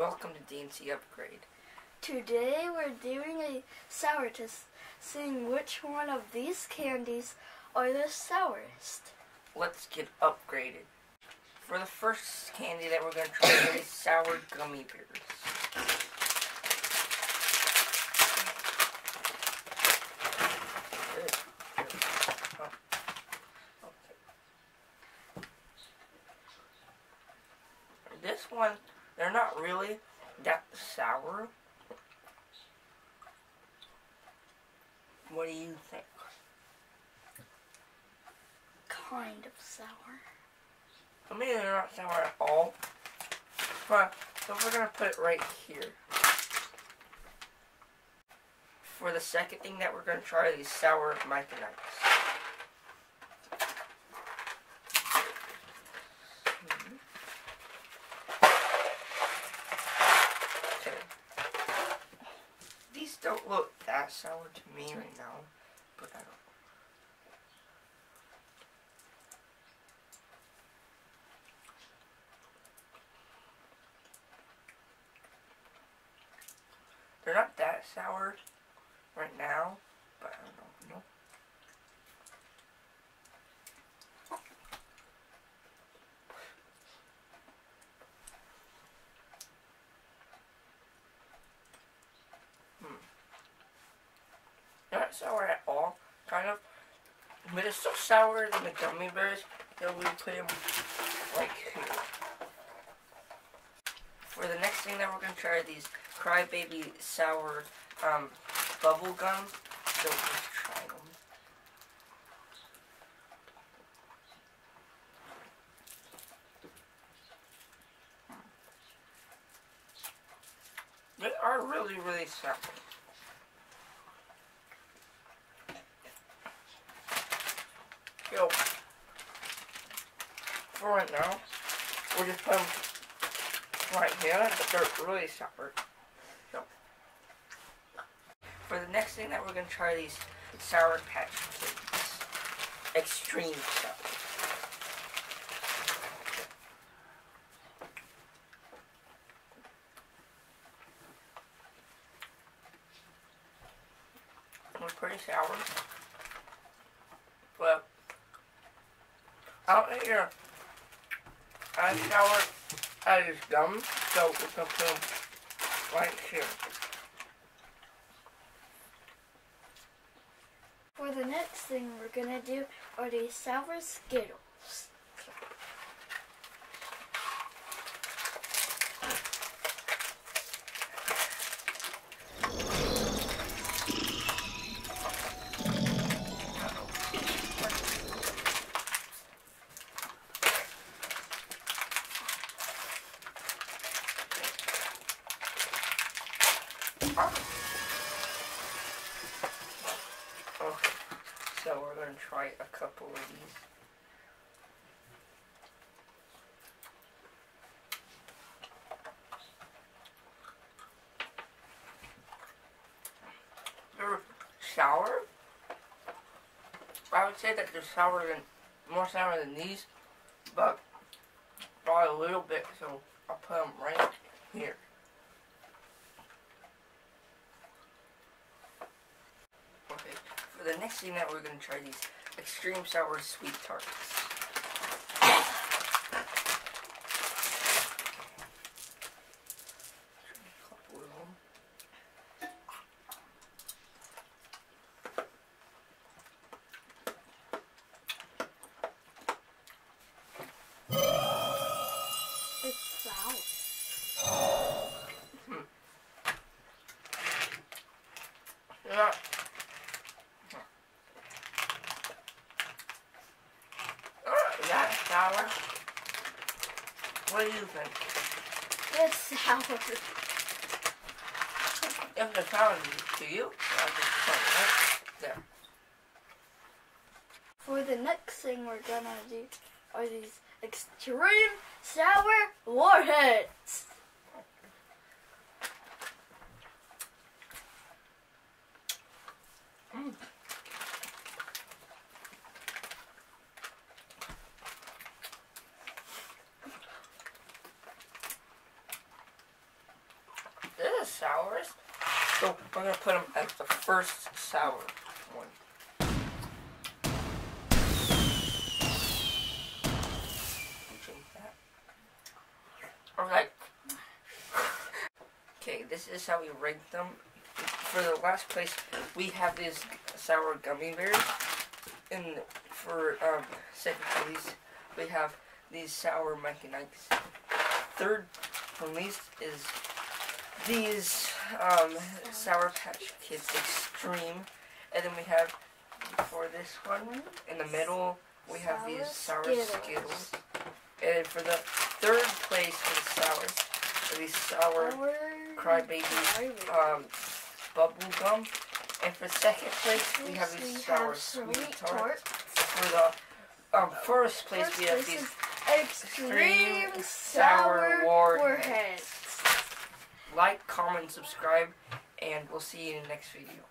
Welcome to DNC Upgrade. Today we're doing a sour test, seeing which one of these candies are the sourest. Let's get upgraded. For the first candy that we're going to try is sour gummy bears. This one, they're not really that sour. What do you think? Kind of sour. For me, they're not sour at all. But, so we're gonna put it right here. For the second thing that we're gonna try is sour Mike and Ikes. Okay. These don't sour to me right now, but I don't. They're not that sour right now, but I don't know. Hmm. Not sour at all, kind of. But it's so sour than the gummy bears that we put them like here. For the next thing that we're gonna try are these Crybaby sour um, bubble gum. So let's try them. They are really, really sour. For right now, we'll just put them right here, but they're really sour. So, for the next thing that we're gonna try these Sour Patch Kids, extreme. They're pretty sour, but I don't think they're as sour as so we can them right here. For the next thing we're gonna do are these sour Skittles. Okay, so we're gonna try a couple of these. They're sour. I would say that they're sour than more sour than these, but by a little bit. So I'll put them right here. Okay, for the next thing that we're gonna try these extreme sour sweet tarts. Couple of them. It's sour. Yeah. Uh, that sour. What do you think? It's sour. If the sour to you, I'll just put it right there. For the next thing we're gonna do are these extreme sour warheads. Sours. So we're gonna put them as the first sour one. Alright. Okay, this is how we rank them. For the last place, we have these sour gummy bears. And for um, second place, we have these sour Mike and Ikes. Third from least is these um, Sour Patch Kids Extreme. And then we have for this one in the middle, we have Sour these sour Skittles. Skittles. And then for the third place for the sours, are these sour Sour Crybaby um, bubble gum. And for second place, we have We these have sour sweet sweet tarts. tarts. For the um, first place, First we have place these Extreme Extreme Sour Sour Warheads. Warheads. Like, comment, subscribe, and we'll see you in the next video.